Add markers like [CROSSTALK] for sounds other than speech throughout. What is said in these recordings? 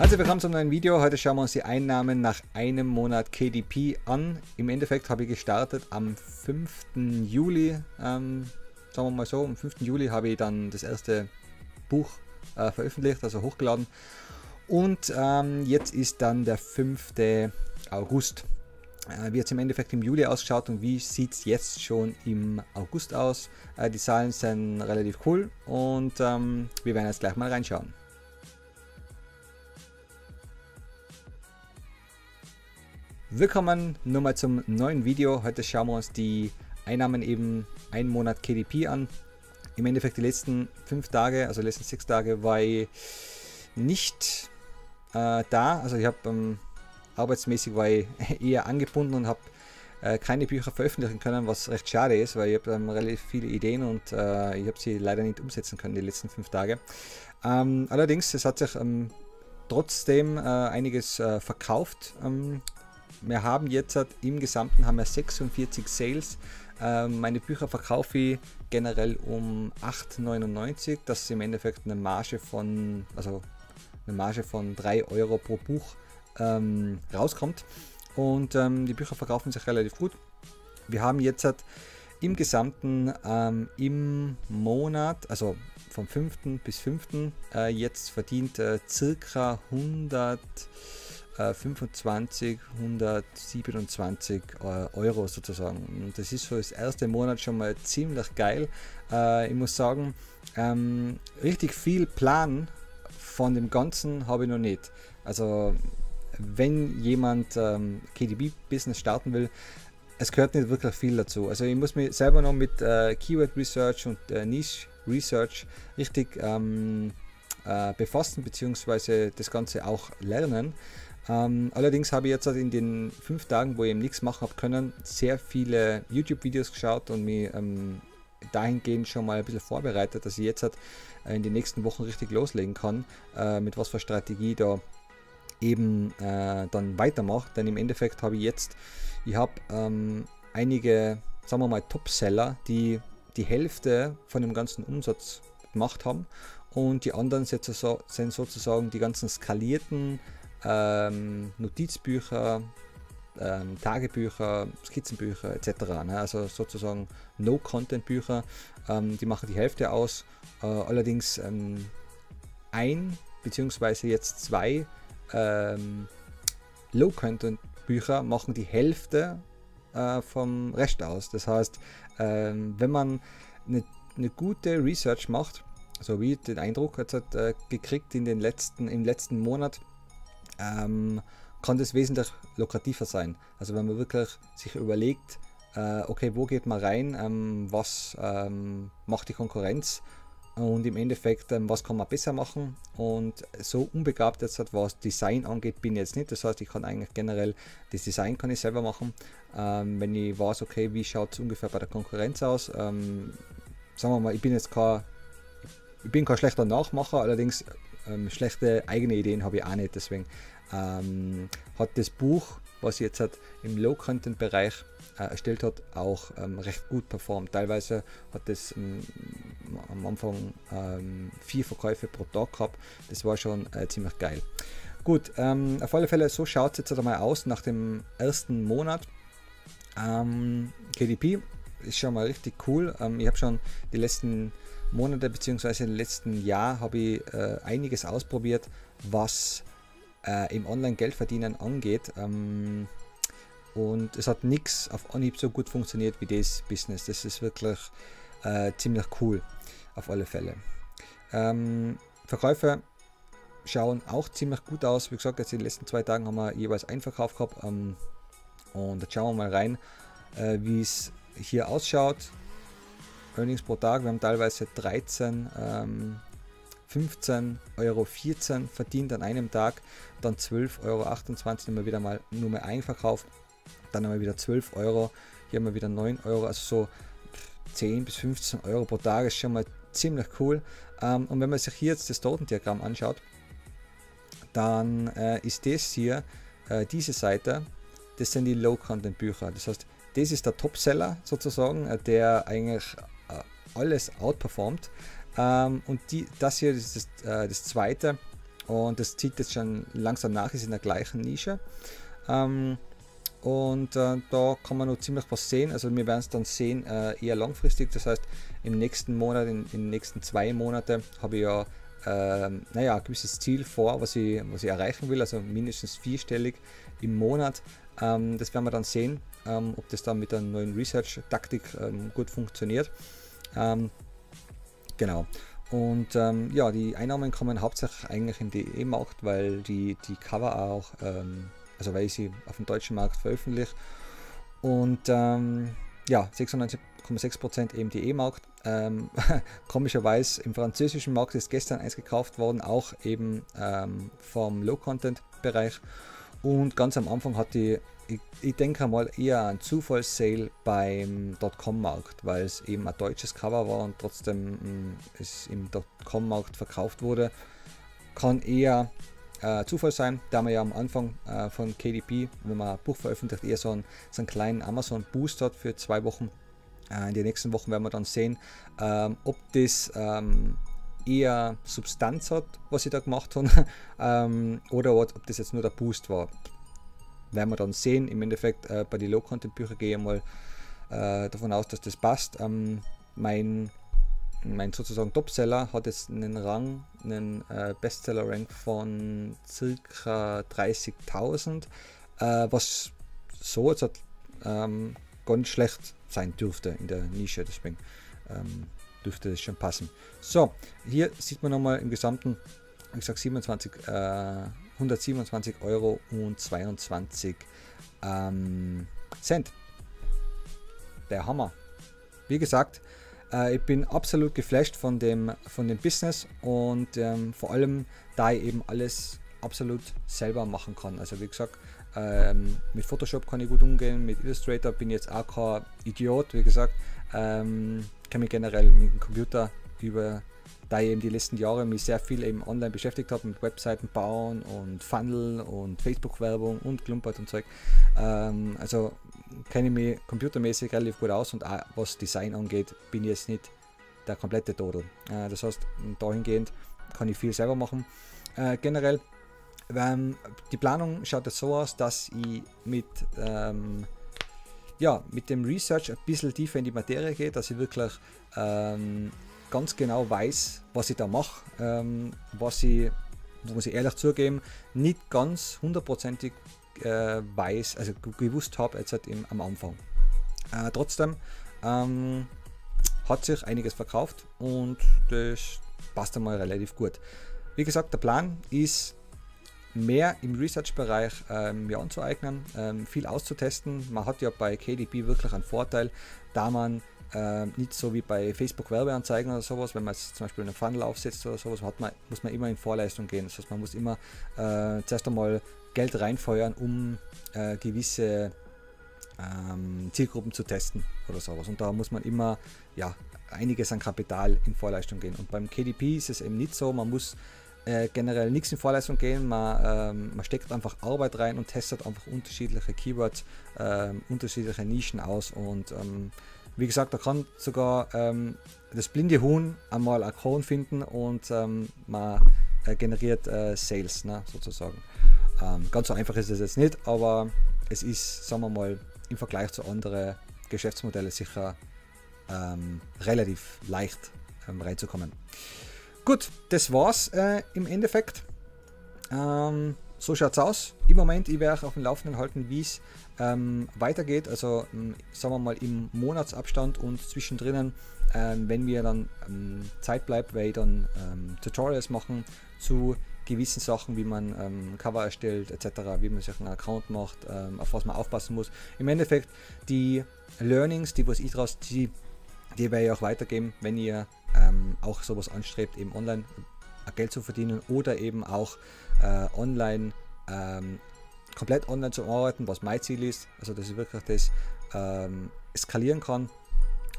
Also willkommen zum neuen Video. Heute schauen wir uns die Einnahmen nach einem Monat KDP an. Im Endeffekt habe ich gestartet am 5. Juli. Ähm, sagen wir mal so, am 5. Juli habe ich dann das erste Buch äh, veröffentlicht, also hochgeladen. Und ähm, jetzt ist dann der 5. August. Äh, wie hat es im Endeffekt im Juli ausgeschaut und wie sieht es jetzt schon im August aus? Äh, die Zahlen sind relativ cool und ähm, wir werden jetzt gleich mal reinschauen. Willkommen nochmal zum neuen Video. Heute schauen wir uns die Einnahmen eben einen Monat KDP an. Im Endeffekt die letzten fünf Tage, also die letzten sechs Tage, war ich nicht äh, da. Also ich habe ähm, arbeitsmäßig war ich [LAUGHS] eher angebunden und habe äh, keine Bücher veröffentlichen können, was recht schade ist, weil ich habe ähm, relativ viele Ideen und äh, ich habe sie leider nicht umsetzen können die letzten fünf Tage. Ähm, allerdings, es hat sich ähm, trotzdem äh, einiges äh, verkauft. Wir haben jetzt im Gesamten haben wir 46 Sales. Ähm, meine Bücher verkaufe ich generell um 8,99. Das ist im Endeffekt eine Marge von, also eine Marge von 3 Euro pro Buch ähm, rauskommt. Und ähm, die Bücher verkaufen sich relativ gut. Wir haben jetzt im Gesamten ähm, im Monat, also vom 5. bis 5. Äh, jetzt verdient äh, circa 100 25, 127 Euro sozusagen. Und das ist für das erste Monat schon mal ziemlich geil. Äh, ich muss sagen, ähm, richtig viel Plan von dem Ganzen habe ich noch nicht. Also wenn jemand ähm, KDB-Business starten will, es gehört nicht wirklich viel dazu. Also ich muss mich selber noch mit äh, Keyword Research und äh, Niche Research richtig ähm, äh, befassen bzw. das Ganze auch lernen. Ähm, allerdings habe ich jetzt in den fünf Tagen, wo ich eben nichts machen habe können, sehr viele YouTube-Videos geschaut und mich ähm, dahingehend schon mal ein bisschen vorbereitet, dass ich jetzt halt, äh, in den nächsten Wochen richtig loslegen kann, äh, mit was für Strategie da eben äh, dann weitermache. Denn im Endeffekt habe ich jetzt, ich habe ähm, einige, sagen wir mal, Top-Seller, die die Hälfte von dem ganzen Umsatz gemacht haben und die anderen sind sozusagen die ganzen skalierten ähm, Notizbücher, ähm, Tagebücher, Skizzenbücher etc. Ne? Also sozusagen No-Content-Bücher, ähm, die machen die Hälfte aus. Äh, allerdings ähm, ein bzw. jetzt zwei ähm, Low-Content-Bücher machen die Hälfte äh, vom Rest aus. Das heißt, ähm, wenn man eine, eine gute Research macht, so wie den Eindruck hat äh, gekriegt in den letzten, im letzten Monat, ähm, kann das wesentlich lukrativer sein. Also wenn man wirklich sich überlegt, äh, okay, wo geht man rein, ähm, was ähm, macht die Konkurrenz und im Endeffekt, ähm, was kann man besser machen und so unbegabt jetzt, was Design angeht, bin ich jetzt nicht. Das heißt, ich kann eigentlich generell das Design kann ich selber machen. Ähm, wenn ich weiß, okay, wie schaut es ungefähr bei der Konkurrenz aus, ähm, sagen wir mal, ich bin jetzt kein, ich bin kein schlechter Nachmacher, allerdings ähm, schlechte eigene Ideen habe ich auch nicht, deswegen ähm, hat das Buch, was jetzt hat im Low-Content-Bereich äh, erstellt hat, auch ähm, recht gut performt. Teilweise hat es ähm, am Anfang ähm, vier Verkäufe pro Tag gehabt. Das war schon äh, ziemlich geil. Gut, ähm, auf alle Fälle, so schaut es jetzt einmal aus nach dem ersten Monat. KDP ist schon mal richtig cool. ich habe schon die letzten Monate bzw. im letzten Jahr habe ich äh, einiges ausprobiert, was äh, im Online-Geldverdienen angeht. Ähm, und es hat nichts auf Anhieb so gut funktioniert wie das Business. Das ist wirklich äh, ziemlich cool, auf alle Fälle. Ähm, Verkäufe schauen auch ziemlich gut aus. Wie gesagt, jetzt in den letzten zwei Tagen haben wir jeweils einen Verkauf gehabt. Ähm, und jetzt schauen wir mal rein, äh, wie es hier ausschaut. Earnings pro Tag, wir haben teilweise 13, ähm, 15 Euro 14 verdient an einem Tag, dann 12,28 Euro haben wir wieder mal nur mehr einverkauft, dann haben wir wieder 12 Euro, hier haben wir wieder 9 Euro, also so 10 bis 15 Euro pro Tag ist schon mal ziemlich cool. Ähm, und wenn man sich hier jetzt das Totendiagramm anschaut, dann äh, ist das hier, äh, diese Seite, das sind die Low-Content-Bücher. Das heißt, das ist der Topseller sozusagen, äh, der eigentlich alles outperformt. Ähm, und die, das hier ist das, äh, das zweite. und das zieht jetzt schon langsam nach, ist in der gleichen Nische. Ähm, und äh, da kann man noch ziemlich was sehen. Also wir werden es dann sehen, äh, eher langfristig. Das heißt, im nächsten Monat, in, in den nächsten zwei Monaten habe ich ja äh, naja, ein gewisses Ziel vor, was ich, was ich erreichen will, also mindestens vierstellig im Monat. Ähm, das werden wir dann sehen, ähm, ob das dann mit der neuen Research-Taktik ähm, gut funktioniert. Ähm, genau. Und ähm, ja, die Einnahmen kommen hauptsächlich eigentlich im DE-Markt, weil die, die Cover auch, ähm, also weil ich sie auf dem deutschen Markt veröffentliche. Und ähm, ja, 96,6% eben DE-Markt. Ähm, [LAUGHS] komischerweise im französischen Markt ist gestern eins gekauft worden, auch eben ähm, vom Low-Content-Bereich. Und ganz am Anfang hat die ich, ich denke mal eher ein Zufallssale beim Dotcom-Markt, weil es eben ein deutsches Cover war und trotzdem mh, mm, es im Dotcom-Markt verkauft wurde. Kann eher äh, Zufall sein, da man ja am Anfang äh, von KDP, wenn man ein Buch veröffentlicht, eher so einen, so einen kleinen Amazon-Boost hat für zwei Wochen. Äh, in den nächsten Wochen werden wir dann sehen, ähm, ob das ähm, eher Substanz hat, was ich da gemacht habe, [LAUGHS] ähm, oder ob das jetzt nur der Boost war werden wir dann sehen. Im Endeffekt äh, bei den Low-Content-Büchern gehe ich mal äh, davon aus, dass das passt. Ähm, mein, mein sozusagen Topseller hat jetzt einen Rang, einen äh, Bestseller-Rank von circa 30.000, äh, was so jetzt ähm, ganz schlecht sein dürfte in der Nische. Deswegen ähm, dürfte das schon passen. So, hier sieht man nochmal im Gesamten, wie gesagt, 27 äh, 127 Euro und 22 ähm, Cent. Der Hammer. Wie gesagt, äh, ich bin absolut geflasht von dem, von dem Business und ähm, vor allem, da ich eben alles absolut selber machen kann. Also wie gesagt, ähm, mit Photoshop kann ich gut umgehen, mit Illustrator bin ich jetzt auch kein Idiot, wie gesagt, ähm, kann mich generell mit dem Computer über da ich eben die letzten Jahre mich sehr viel eben online beschäftigt habe mit Webseiten bauen und Funnel und Facebook-Werbung und Klumpert und Zeug. Ähm, also kenne ich mich computermäßig relativ gut aus und auch was Design angeht, bin ich jetzt nicht der komplette Todel. Äh, das heißt, dahingehend kann ich viel selber machen. Äh, generell, ähm, die Planung schaut jetzt so aus, dass ich mit ähm, ja, mit dem Research ein bisschen tiefer in die Materie gehe, dass ich wirklich ähm, ganz genau weiß, was ich da mache, ähm, was ich, muss ich ehrlich zugeben, nicht ganz hundertprozentig äh, weiß, also gewusst habe jetzt halt am Anfang. Äh, trotzdem ähm, hat sich einiges verkauft und das passt einmal relativ gut. Wie gesagt, der Plan ist mehr im Research-Bereich ähm, mir anzueignen, ähm, viel auszutesten. Man hat ja bei KDP wirklich einen Vorteil, da man äh, nicht so wie bei Facebook Werbeanzeigen oder sowas, wenn man jetzt zum Beispiel einen Funnel aufsetzt oder sowas, hat man, muss man immer in Vorleistung gehen. Das heißt, man muss immer äh, zuerst einmal Geld reinfeuern, um äh, gewisse ähm, Zielgruppen zu testen oder sowas. Und da muss man immer ja, einiges an Kapital in Vorleistung gehen. Und beim KDP ist es eben nicht so, man muss äh, generell nichts in Vorleistung gehen, man, ähm, man, steckt einfach Arbeit rein und testet einfach unterschiedliche Keywords, ähm, unterschiedliche Nischen aus und ähm, wie gesagt, da kann sogar ähm, das blinde Huhn einmal ein Korn finden und ähm, man äh, generiert äh, Sales ne, sozusagen. Ähm, ganz so einfach ist es jetzt nicht, aber es ist, sagen wir mal, im Vergleich zu anderen Geschäftsmodellen sicher ähm, relativ leicht ähm, reinzukommen. Gut, das war's äh, im Endeffekt. Ähm, so schaut's aus. Im Moment, ich werde auf dem Laufenden halten, wie es ähm, weitergeht. Also ähm, sagen wir mal im Monatsabstand und zwischendrin, ähm, wenn mir dann ähm, Zeit bleibt, werde ich dann ähm, Tutorials machen zu gewissen Sachen, wie man ähm, Cover erstellt etc., wie man sich einen Account macht, auf was man aufpassen muss. Im Endeffekt die Learnings, die was ich daraus ziehe, die werde ich auch weitergeben, wenn ihr auch sowas anstrebt, eben online Geld zu verdienen oder eben auch äh, online ähm, komplett online zu arbeiten, was mein Ziel ist. Also dass ich wirklich das ähm, skalieren kann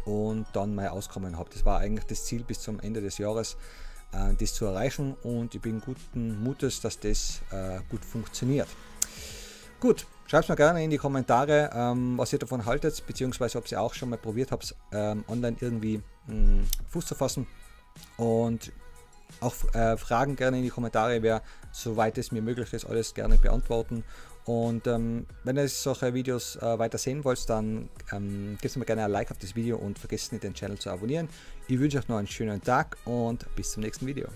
und dann mein Auskommen habe. Das war eigentlich das Ziel bis zum Ende des Jahres, äh, das zu erreichen und ich bin guten Mutes, dass das äh, gut funktioniert. Gut, schreibt mir gerne in die Kommentare, ähm, was ihr davon haltet, beziehungsweise ob ihr auch schon mal probiert habt, ähm, online irgendwie mh, hm, Fuß zu fassen. Und auch äh, Fragen gerne in die Kommentare, wer soweit es mir möglich ist, alles gerne beantworten. Und ähm, wenn ihr solche Videos äh, weiter sehen wollt, dann ähm, gebt mir gerne ein Like auf das Video und vergesst nicht den Channel zu abonnieren. Ich wünsche euch noch einen schönen Tag und bis zum nächsten Video.